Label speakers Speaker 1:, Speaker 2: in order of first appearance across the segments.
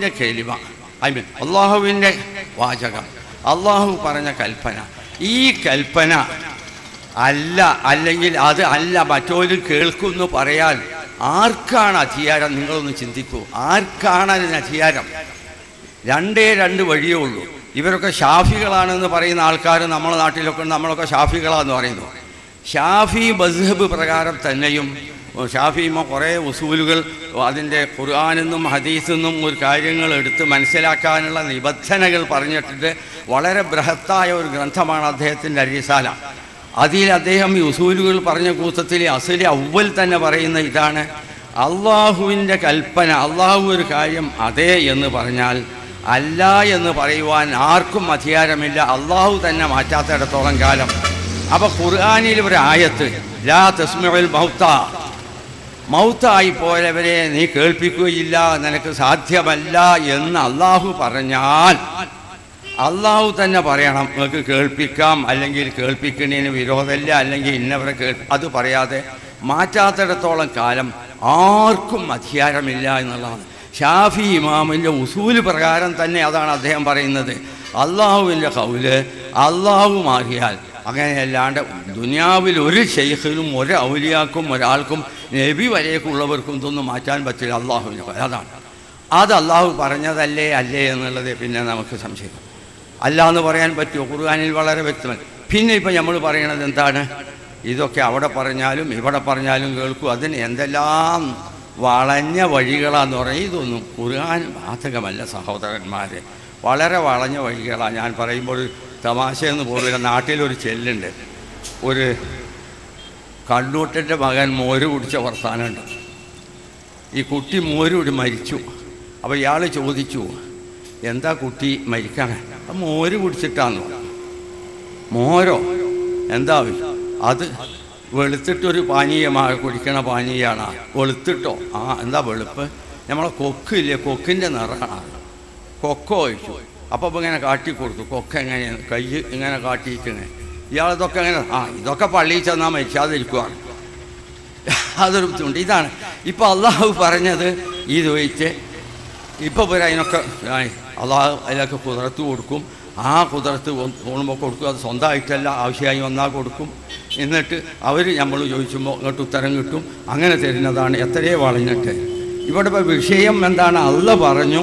Speaker 1: അള്ളാഹുവിന്റെ കേലിമ. I mean അള്ളാഹുവിന്റെ വാചകം. അള്ളാഹു പറഞ്ഞ കൽപ്പന. ഈ കൽപ്പന അല്ല അല്ലെങ്കിൽ അത് അല്ല മറ്റോരും കേൾക്കുന്നു പറയാൻ ആർക്കാണ് അധികാരം? നിങ്ങളൊന്ന് ചിന്തിക്കൂ. ആർക്കാണ് അതിന് അധികാരം? രണ്ടേ രണ്ട് വഴിയേ ഉള്ളൂ. ഇവരൊക്കെ ഷാഫികളാണെന്ന് പറയുന്ന ആൾക്കാർ നമ്മുടെ നാട്ടിലൊക്കെ നമ്മളൊക്കെ ഷാഫികളാന്ന് പറയുന്നു. ഷാഫി മസ്ഹബ് പ്രകാരം തന്നെയും ഷാഫിമ കുറേ ഉസൂലുകൾ അതിന്റെ ഖുർആാനെന്നും ഹദീസെന്നും ഒരു കാര്യങ്ങൾ എടുത്ത് മനസ്സിലാക്കാനുള്ള നിബന്ധനകൾ പറഞ്ഞിട്ടുണ്ട്. വളരെ ബൃഹത്തായ ഒരു ഗ്രന്ഥമാണ് അദ്ദേഹത്തിന്റെ അരിസാല. അതിൽ അദ്ദേഹം ഈ ഉസൂലുകൾ പറഞ്ഞ കൂട്ടത്തിൽ അസലി അവൽ തന്നെ പറയുന്ന ഇതാണ് അള്ളാഹുവിന്റെ കൽപ്പന അള്ളാഹു ഒരു കാര്യം അതേ എന്ന് പറഞ്ഞാൽ അല്ല എന്ന് പറയുവാൻ ആർക്കും അധികാരമില്ല. അള്ളാഹു തന്നെ മാറ്റാത്തിടത്തോളം കാലം. അപ്പോൾ ഖുർആാനിൽ ഒരു ആയത്ത് ലാ തസ്മുൽ മൗത്ത മൗത്തായി പോയവരെ നീ കേൾപ്പിക്കുകയില്ല നിനക്ക് സാധ്യമല്ല എന്ന് അള്ളാഹു പറഞ്ഞാൽ അള്ളാഹു തന്നെ പറയണം നിങ്ങൾക്ക് കേൾപ്പിക്കാം അല്ലെങ്കിൽ കേൾപ്പിക്കുന്നതിന് വിരോധമില്ല അല്ലെങ്കിൽ ഇന്നവരെ കേൾ അത് പറയാതെ മാറ്റാത്തിടത്തോളം കാലം ആർക്കും അധികാരമില്ല എന്നുള്ളതാണ്. ഷാഫി ഇമാമിന്റെ ഉസൂൽ പ്രകാരം തന്നെ അതാണ് അദ്ദേഹം പറയുന്നത്. അള്ളാഹുവിന്റെ കൗൽ അള്ളാഹു മാറിയാൽ അങ്ങനെയല്ലാണ്ട് ദുനിയാവിൽ ഒരു ഷെയ്ഖിനും ഒരു ഔലിയാക്കും ഒരാൾക്കും നബി വരേക്കുള്ളവർക്കും ഇതൊന്നും മാറ്റാൻ പറ്റില്ല. അള്ളാഹുവിനെ. അതാണ്. അത് അള്ളാഹു പറഞ്ഞതല്ലേ അല്ലേ എന്നുള്ളത് പിന്നെ നമുക്ക് സംശയം. അല്ല എന്ന് പറയാൻ പറ്റുമോ? ഖുർആാനിൽ വളരെ വ്യക്തമാണ് പിന്നെ ഇപ്പം നമ്മൾ പറയണത് എന്താണ്? ഇതൊക്കെ അവിടെ പറഞ്ഞാലും ഇവിടെ പറഞ്ഞാലും കേൾക്കും. അതിന് എന്തെല്ലാം വളഞ്ഞ വഴികളാന്ന് പറയും. ഇതൊന്നും ഖുർആൻ ബാധകമല്ല സഹോദരന്മാരെ. വളരെ വളഞ്ഞ വഴികളാണ്. ഞാൻ പറയുമ്പോൾ തമാശയെന്ന് പോലെ നാട്ടിലൊരു ചെല്ലുണ്ട്. ഒരു കണ്ണൂട്ടന്റെ മകൻ മോര് കുടിച്ച വർത്താനമുണ്ട്. ഈ കുട്ടി മോര് കുടി മരിച്ചു. അപ്പോൾ ഇയാൾ ചോദിച്ചു എന്താ കുട്ടി മരിക്കാണ് അപ്പം മോര് കുടിച്ചിട്ടാന്ന് മോരോ? എന്താ? അത് വെളുത്തിട്ടൊരു പാനീയമാണ് കുടിക്കണ പാനീയമാണ് വെളുത്തിട്ടോ? ആ എന്താ വെളുപ്പ്? നമ്മളെ കൊക്കില്ലേ? കൊക്കിന്റെ നിറമാണ് കൊക്കോ ഒഴിച്ചു അപ്പോൾ ഇപ്പം ഇങ്ങനെ കാട്ടി കൊടുത്തു. കൊക്ക എങ്ങനെയാണ് കൈ ഇങ്ങനെ കാട്ടിയിട്ടിങ്ങനെ. ഇയാളിതൊക്കെ എങ്ങനെ ആ ഇതൊക്കെ പള്ളിയിൽ ചെന്നാൽ മരിക്കാതിരിക്കുവാണ്. അതൊരു ബുദ്ധിമുട്ട്. ഇതാണ്. ഇപ്പോൾ അള്ളാഹു പറഞ്ഞത് ഇത് ഒഴിച്ച് ഇപ്പോൾ പോരാ അതിനൊക്കെ അള്ളാഹു അതിലൊക്കെ കുതിരത്ത് കൊടുക്കും. ആ കുതിരത്ത് പോകുമ്പോൾ കൊടുക്കും. അത് സ്വന്തമായിട്ടല്ല ആവശ്യമായി വന്നാൽ കൊടുക്കും. എന്നിട്ട് അവർ നമ്മൾ ചോദിച്ചുമ്പോൾ ഇങ്ങോട്ട് ഉത്തരം കിട്ടും. അങ്ങനെ തരുന്നതാണ് എത്രയേ വളഞ്ഞിട്ട്. ഇവിടെ ഇപ്പോൾ വിഷയം എന്താണ്? അള്ള പറഞ്ഞു.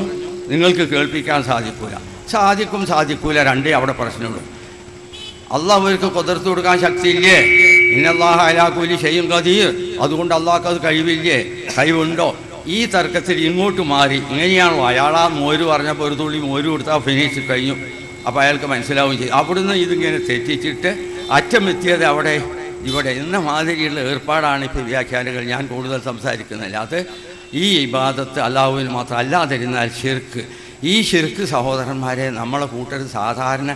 Speaker 1: നിങ്ങൾക്ക് കേൾപ്പിക്കാൻ സാധിക്കൂല. സാധിക്കും സാധിക്കൂല. രണ്ടേ അവിടെ പ്രശ്നമുള്ളൂ. അള്ളാഹ് അവർക്ക് കുതിർത്ത് കൊടുക്കാൻ ശക്തിയില്ലേ? ഇന്നല്ലാഹ അലാക്കൂലി ചെയ്യും കതീർ അതുകൊണ്ട് അള്ളാഹ്ക്ക് അത് കഴിവില്ലേ? കഴിവുണ്ടോ? ഈ തർക്കത്തിൽ ഇങ്ങോട്ട് മാറി. ഇങ്ങനെയാണോ അയാളാ മോര് പറഞ്ഞപ്പോൾ ഒരു തുള്ളി മോര് കൊടുത്താൽ ഫിനിഷ് കഴിഞ്ഞു. അപ്പോൾ അയാൾക്ക് മനസ്സിലാവും ചെയ്യും. അവിടുന്ന് ഇതിങ്ങനെ തെറ്റിച്ചിട്ട് അറ്റം എത്തിയത് അവിടെ. ഇവിടെ എന്ന മാതിരിയുള്ള ഏർപ്പാടാണ് ഇപ്പോൾ വ്യാഖ്യാനങ്ങൾ ഞാൻ കൂടുതൽ സംസാരിക്കുന്നില്ല. അത് ഈ ഇബാദത്ത് അള്ളാഹുവിന് മാത്രം അല്ലാതിരുന്നാൽ ഷിർക്ക് ഈ ശിർക്ക് സഹോദരന്മാരെ നമ്മളെ കൂട്ടർ സാധാരണ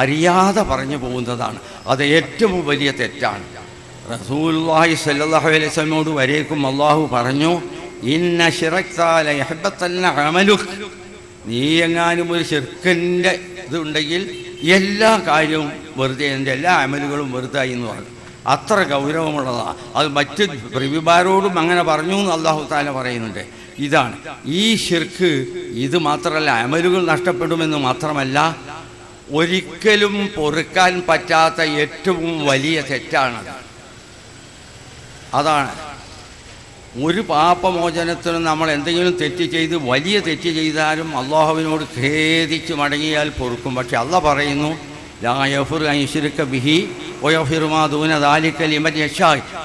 Speaker 1: അറിയാതെ പറഞ്ഞു പോകുന്നതാണ്. അത് ഏറ്റവും വലിയ തെറ്റാണ്. റസൂല്ലാഹി സല്ലാഹു അലൈഹി വസല്ലമയോട് വരേക്കും അള്ളാഹു പറഞ്ഞു ഇന്ന ശിറക്താല യഹബത്തന്ന അമലുക്. നീ എങ്ങാനും ഒരു ശിർക്കിന്റെ ഇതുണ്ടെങ്കിൽ എല്ലാ കാര്യവും വെറുതെ എന്റെ എല്ലാ അമലുകളും വെറുതായി എന്ന് പറഞ്ഞു. അത്ര ഗൗരവമുള്ളതാണ് അത് മറ്റ് പ്രവിമാരോടും അങ്ങനെ പറഞ്ഞു എന്ന് അള്ളാഹു താല പറയുന്നുണ്ട്. ഇതാണ്. ഈ ഷിർക്ക് ഇത് മാത്രമല്ല അമലുകൾ നഷ്ടപ്പെടുമെന്ന് മാത്രമല്ല ഒരിക്കലും പൊറുക്കാൻ പറ്റാത്ത ഏറ്റവും വലിയ തെറ്റാണ് അതാണ്. ഒരു പാപമോചനത്തിന് നമ്മൾ എന്തെങ്കിലും തെറ്റ് ചെയ്ത് വലിയ തെറ്റ് ചെയ്താലും അള്ളാഹുവിനോട് ഖേദിച്ച് മടങ്ങിയാൽ പൊറുക്കും. പക്ഷെ അള്ള പറയുന്നു ലാ യഫുർ ഐശ്വരിക്ക ബിഹി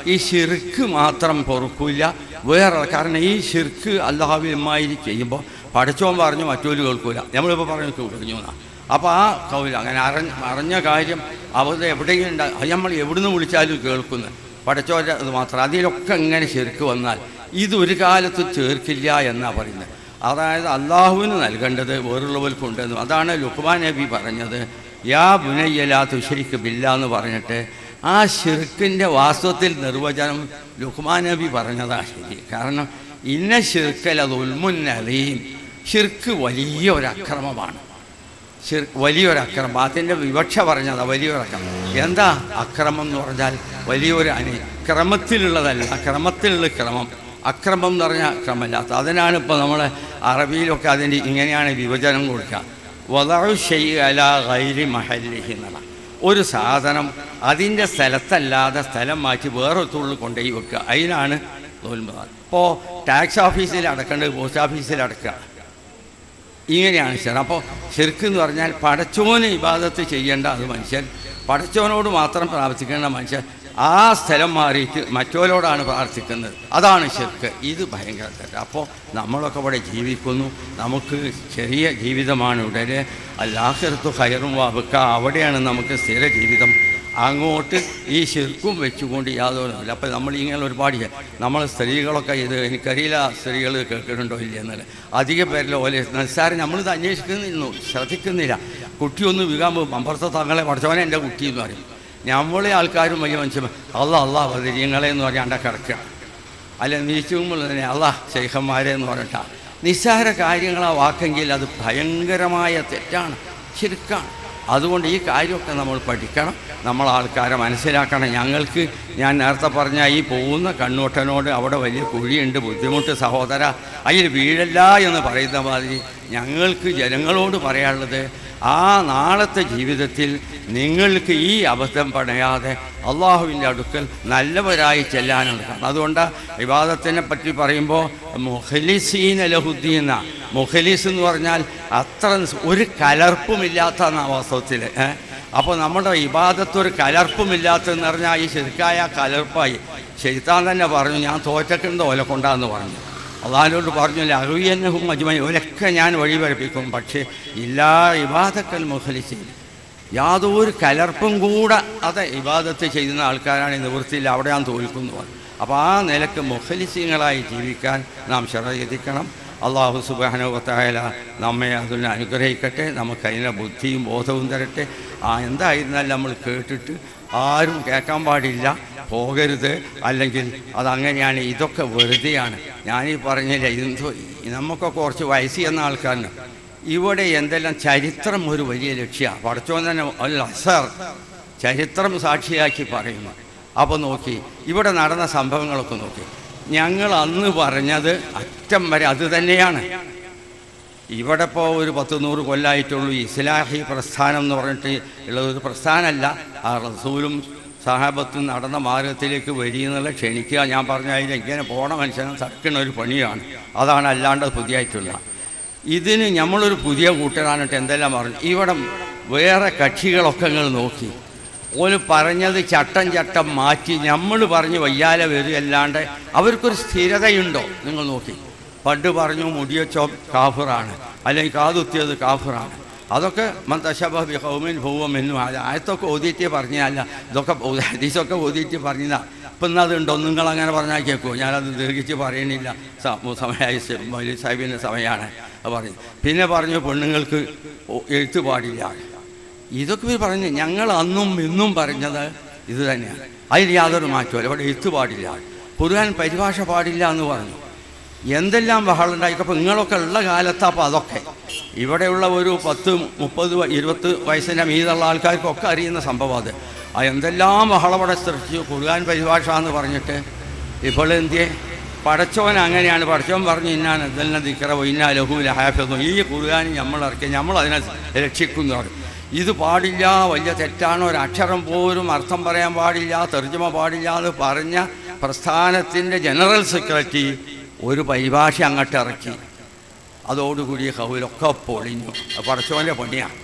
Speaker 1: ഈ ശിർക്ക് മാത്രം പൊറുക്കില്ല വേറെ കാരണം ഈ ശിർക്ക് അള്ളാഹുവിനുമായി ചെയ്യുമ്പോൾ പഠിച്ചോൻ പറഞ്ഞു മറ്റൊരു കേൾക്കൂല. നമ്മളിപ്പോൾ പറഞ്ഞു എന്നാ. അപ്പോൾ ആ കൗല അങ്ങനെ അറിഞ്ഞ അറിഞ്ഞ കാര്യം അവർ എവിടെയും നമ്മൾ എവിടുന്ന് വിളിച്ചാലും കേൾക്കുന്നു. പഠിച്ചോന്റെ അത് മാത്രം. അതിലൊക്കെ ഇങ്ങനെ ശരിക്ക് വന്നാൽ ഇതൊരു കാലത്ത് ചേർക്കില്ല എന്നാണ് പറയുന്നത്. അതായത് അള്ളാഹുവിന് നൽകേണ്ടത് വേറുള്ളവർക്കുണ്ടെന്ന് അതാണ് ലുക്മാൻ നബി പറഞ്ഞത്. യാ ബുനയ്യലാ തുഷരിക്ക് ബില്ല എന്ന് പറഞ്ഞിട്ട് ആ ഷിർക്കിന്റെ വാസ്തവത്തിൽ നിർവചനം ലുഹ്മാൻ നബി പറഞ്ഞതാണ് ശരി. കാരണം ഇന്ന ഷിർക്കൽ അത് ഉൽമുന്നറിയും ഷിർക്ക് വലിയ ഒരു അക്രമമാണ് അതിന്റെ വിവക്ഷ പറഞ്ഞതാ വലിയൊരു അക്രമം എന്താ അക്രമം എന്ന് പറഞ്ഞാൽ വലിയൊരു അനി ക്രമത്തിലുള്ളതല്ല ക്രമത്തിലുള്ള ക്രമം. അക്രമം എന്ന് പറഞ്ഞാൽ ക്രമമില്ലാത്ത അതിനാണ് ഇപ്പോൾ നമ്മൾ അറബിയിലൊക്കെ അതിന്റെ ഇങ്ങനെയാണ് വിഭജനം കൊടുക്കുക. ഷെയ് അല ഗൈരി മഹല്ലിഹി ഒരു സാധനം അതിന്റെ സ്ഥലത്തല്ലാതെ സ്ഥലം മാറ്റി വേറെ വേറൊത്തുള്ളിൽ കൊണ്ടുപോയി വെക്കുക. അതിനാണ് തോൽമ്പത് ഇപ്പോൾ ടാക്സ് ഓഫീസിൽ അടക്കേണ്ടത് പോസ്റ്റ് ഓഫീസിൽ അടക്കുക. ഇങ്ങനെയാണ് ശരി. അപ്പോൾ ശിർക്ക് എന്ന് പറഞ്ഞാൽ പടച്ചോന് ഇബാദത്ത് ചെയ്യേണ്ട അത് മനുഷ്യൻ. പടച്ചോനോട് മാത്രം പ്രാർത്ഥിക്കേണ്ട മനുഷ്യൻ. ആ സ്ഥലം മാറിയിട്ട് മറ്റോരോടാണ് പ്രാർത്ഥിക്കുന്നത്. അതാണ് ശിർക്ക്. ഇത് ഭയങ്കര തെറ്റ്. അപ്പോൾ നമ്മളൊക്കെ ഇവിടെ ജീവിക്കുന്നു. നമുക്ക് ചെറിയ ജീവിതമാണ് ഉടനെ. അല്ലാഹൃത്തു ഹയറും വാബുക്ക. അവിടെയാണ് നമുക്ക് സ്ഥിര ജീവിതം. അങ്ങോട്ട് ഈ ശിർക്കും വെച്ചുകൊണ്ട് യാതൊന്നുമില്ല അപ്പോൾ നമ്മൾ ഇങ്ങനെ ഒരുപാട് നമ്മൾ സ്ത്രീകളൊക്കെ ഇത് എനിക്കറിയില്ല സ്ത്രീകൾ കേൾക്കുന്നുണ്ടോ ഇല്ല എന്നല്ല. അധിക പേരിൽ ഓലെ നിസ്സാരം നമ്മളിത് അന്വേഷിക്കുന്നില്ല ശ്രദ്ധിക്കുന്നില്ല. കുട്ടിയൊന്ന് വീകാൻ പോകും. അമ്പർത്ത തങ്ങളെ പഠിച്ചവനെ എന്റെ കുട്ടി എന്ന് പറയും. നമ്മളെ ആൾക്കാരും വലിയ മനുഷ്യൻ അല്ല അല്ല വതിരിയങ്ങളെ എന്ന് പറയാണ്ട കിടക്കുക അല്ല തന്നെ അല്ല ശൈഖന്മാരെ എന്ന് പറഞ്ഞിട്ടാ. നിസ്സാര കാര്യങ്ങളാ വാക്കെങ്കിൽ അത് ഭയങ്കരമായ തെറ്റാണ് ചുരുക്കാണ് അതുകൊണ്ട് ഈ കാര്യമൊക്കെ നമ്മൾ പഠിക്കണം നമ്മൾ ആൾക്കാരെ മനസ്സിലാക്കണം. ഞങ്ങൾക്ക് ഞാൻ നേരത്തെ പറഞ്ഞ ഈ പോകുന്ന കണ്ണൂട്ടനോട് അവിടെ വലിയ കുഴിയുണ്ട് ബുദ്ധിമുട്ട് സഹോദര അതിൽ വീഴല്ല എന്ന് പറയുന്ന മാതിരി ഞങ്ങൾക്ക് ജനങ്ങളോട് പറയാനുള്ളത് ആ നാളത്തെ ജീവിതത്തിൽ നിങ്ങൾക്ക് ഈ അബദ്ധം പണയാതെ അള്ളാഹുവിന്റെ അടുക്കൽ നല്ലവരായി ചെല്ലാനാണ് കാരണം അതുകൊണ്ട് വിവാദത്തിനെ പറ്റി പറയുമ്പോൾ മുഖലിസീൻ ലഹുദ്ദീന. മുഖലിസ് എന്ന് പറഞ്ഞാൽ അത്ര ഒരു കലർപ്പുമില്ലാത്ത വാസ്തവത്തിൽ അപ്പോൾ നമ്മുടെ ഇബാദത്ത് ഒരു പറഞ്ഞാൽ ഈ ശരിക്കായ കലർപ്പായി. ശരിത്താൻ തന്നെ പറഞ്ഞു ഞാൻ തോറ്റക്കുണ്ട് ഓല കൊണ്ടാന്ന് പറഞ്ഞു. അള്ളാഹിനോട് പറഞ്ഞു ലഹുയന്നഹും അജ്മൈ ഒരൊക്കെ ഞാൻ വഴിപരപ്പിക്കും പക്ഷേ എല്ലാ ഇബാദക്കൽ മുഖലിച്ച് യാതൊരു കലർപ്പും കൂടെ അത് ഇബാദത്ത് ചെയ്യുന്ന ആൾക്കാരാണ് നിവൃത്തിയിൽ അവിടെ ഞാൻ തോൽക്കുന്നു അപ്പോൾ ആ നിലയ്ക്ക് മുഖലിസിങ്ങളായി ജീവിക്കാൻ നാം ശ്രദ്ധിക്കണം. അള്ളാഹു സുബാനുവത്തായാല നമ്മെ അതിനെ അനുഗ്രഹിക്കട്ടെ നമുക്ക് ബുദ്ധിയും ബോധവും തരട്ടെ. ആ എന്തായിരുന്നാലും നമ്മൾ കേട്ടിട്ട് ആരും കേൾക്കാൻ പാടില്ല. പോകരുത്. അല്ലെങ്കിൽ അതങ്ങനെയാണ്. ഇതൊക്കെ വെറുതെയാണ്. ഞാനീ പറഞ്ഞില്ല എന്തോ നമുക്കൊക്കെ കുറച്ച് വയസ്സ് ചെന്ന ആൾക്കാരുണ്ട്. ഇവിടെ എന്തെല്ലാം ചരിത്രം ഒരു വലിയ ലക്ഷ്യമാണ് പഠിച്ചോൻ തന്നെ അല്ല സർ. ചരിത്രം സാക്ഷിയാക്കി പറയുന്നു. അപ്പോൾ നോക്കി ഇവിടെ നടന്ന സംഭവങ്ങളൊക്കെ നോക്കി. ഞങ്ങൾ അന്ന് പറഞ്ഞത് അറ്റം വരെ അത് തന്നെയാണ്. ഇവിടെ ഇപ്പോൾ ഒരു പത്ത് നൂറ് കൊല്ലമായിട്ടുള്ളൂ ഇസ്ലാഹി പ്രസ്ഥാനം എന്ന് പറഞ്ഞിട്ട് ഉള്ള ഒരു പ്രസ്ഥാനമല്ല. ആ റസൂലും സഹാബത്തും നടന്ന മാർഗത്തിലേക്ക് വരിയെന്നുള്ള ക്ഷണിക്കുക. ഞാൻ പറഞ്ഞ അതിൽ എങ്ങനെ പോണ മനുഷ്യനെ തടുക്കുന്ന ഒരു പണിയാണ്. അതാണ് അല്ലാണ്ട് പുതിയായിട്ടുള്ള ഇതിന് നമ്മളൊരു പുതിയ കൂട്ടരാണിട്ട് എന്തെല്ലാം പറഞ്ഞു. ഇവിടെ വേറെ കക്ഷികളൊക്കെ നിങ്ങൾ നോക്കി. ഓൽ പറഞ്ഞത് ചട്ടം ചട്ടം മാറ്റി. നമ്മൾ പറഞ്ഞ് വയ്യാലെ വരുകയല്ലാണ്ട് അവർക്കൊരു സ്ഥിരതയുണ്ടോ? നിങ്ങൾ നോക്കി. പണ്ട് പറഞ്ഞു മുടിയച്ചോ കാഫിറാണ്. അല്ലെങ്കിൽ കാതുത്തിയത് കാഫിറാണ്. അതൊക്കെ മന്തശബി ഹൗമിൻ ഭൂവം എന്നും അല്ല ആയത്തൊക്കെ ഓതിയിട്ട് പറഞ്ഞല്ല ഇതൊക്കെ ഹദീസൊക്കെ ഓതിയിട്ട് പറഞ്ഞതാ. ഇപ്പം ഇന്ന് അതുണ്ടോ നിങ്ങൾ അങ്ങനെ പറഞ്ഞാൽ കേൾക്കുമോ ഞാനത് ദീർഘിച്ച് പറയണില്ല. സമയമായി മൗലി സാഹിബിന്റെ സമയമാണ് പറഞ്ഞു പിന്നെ പറഞ്ഞു പെണ്ണുങ്ങൾക്ക് എഴുത്ത് പാടില്ല. ഇതൊക്കെ ഇവർ പറഞ്ഞു ഞങ്ങൾ അന്നും ഇന്നും പറഞ്ഞത് ഇത് തന്നെയാണ്. അതിൽ യാതൊരു മാറ്റമല്ല ഇവിടെ എഴുത്ത് പാടില്ല. ഖുർആൻ പരിഭാഷ പാടില്ല എന്ന് പറഞ്ഞു. എന്തെല്ലാം ബഹളം അപ്പോൾ നിങ്ങളൊക്കെ ഉള്ള കാലത്തപ്പോൾ അതൊക്കെ. ഇവിടെയുള്ള ഒരു പത്ത് മുപ്പത് ഇരുപത് വയസ്സിന്റെ മീതുള്ള ആൾക്കാർക്കൊക്കെ അറിയുന്ന സംഭവം അത്. ആ എന്തെല്ലാം ബഹളവിടെ സൃഷ്ടിച്ചു? ഖുർആൻ പരിഭാഷ എന്ന് പറഞ്ഞിട്ട് ഇപ്പോൾ എന്തിയെ? പഠിച്ചവൻ അങ്ങനെയാണ്. പഠിച്ചവൻ പറഞ്ഞു ഇന്നാണ് ഇതെല്ലാം ദിക്കറോ ഇന്നാ ലഹു ഹാഫിസോ ഈ ഖുർആൻ നമ്മൾ ഇറക്കി നമ്മൾ അതിനെ രക്ഷിക്കുന്നു പറഞ്ഞു. ഇത് പാടില്ല വലിയ തെറ്റാണ്. ഒരു അക്ഷരം പോലും അർത്ഥം പറയാൻ പാടില്ല തെർജമ പാടില്ല എന്ന് പറഞ്ഞ പ്രസ്ഥാനത്തിന്റെ ജനറൽ സെക്രട്ടറി ഒരു പരിഭാഷ അങ്ങോട്ട് ഇറക്കി. അതോടുകൂടി ഹൗലൊക്കെ പൊളിഞ്ഞു. പടച്ചോന്റെ പണിയാണ്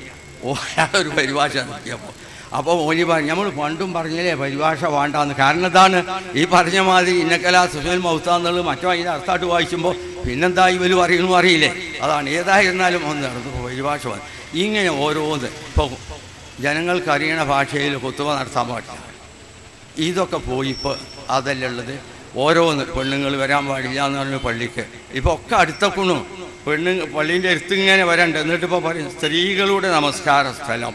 Speaker 1: ഒരു പരിഭാഷ ഇറക്കിയപ്പോൾ അപ്പോൾ മോനി പറഞ്ഞു നമ്മൾ പണ്ടും പറഞ്ഞില്ലേ പരിഭാഷ വേണ്ടാന്ന്. കാരണം എന്താണ്? ഈ പറഞ്ഞ മാതിരി ഇന്നക്കല സുഹേൽ മൗത്താന്നുള്ളത് മറ്റോ അതിന്റെ അർത്ഥമായിട്ട് വായിക്കുമ്പോൾ പിന്നെന്താ ഇവർ പറയുന്നു അറിയില്ലേ? അതാണ്. ഏതായിരുന്നാലും ഒന്ന് നടന്നു പരിഭാഷ ഇങ്ങനെ ഓരോന്ന്. ഇപ്പോൾ ജനങ്ങൾക്കറിയണ ഭാഷയിൽ കുത്തുവ നടത്താൻ പാടില്ല. ഇതൊക്കെ പോയി ഇപ്പോൾ അതല്ല ഉള്ളത്? ഓരോന്ന് പെണ്ണുങ്ങൾ വരാൻ പാടില്ല എന്ന് പറഞ്ഞു പള്ളിക്ക്. ഇപ്പോൾ ഒക്കെ അടുത്തക്കുണു. പെണ്ണു പള്ളീന്റെ അടുത്ത് ഇങ്ങനെ വരണ്ട്. എന്നിട്ട് ഇപ്പോൾ പറയും സ്ത്രീകളുടെ നമസ്കാര സ്ഥലം.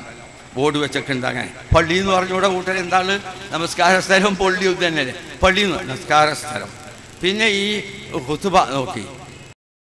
Speaker 1: ബോർഡ് വെച്ചൊക്കെ അങ്ങനെ പള്ളി എന്ന് പറഞ്ഞൂടെ കൂട്ടർ എന്താണ്? നമസ്കാര സ്ഥലം പള്ളി തന്നെ പള്ളി നമസ്കാര സ്ഥലം. പിന്നെ ഈ കുത്തുബ നോക്കി.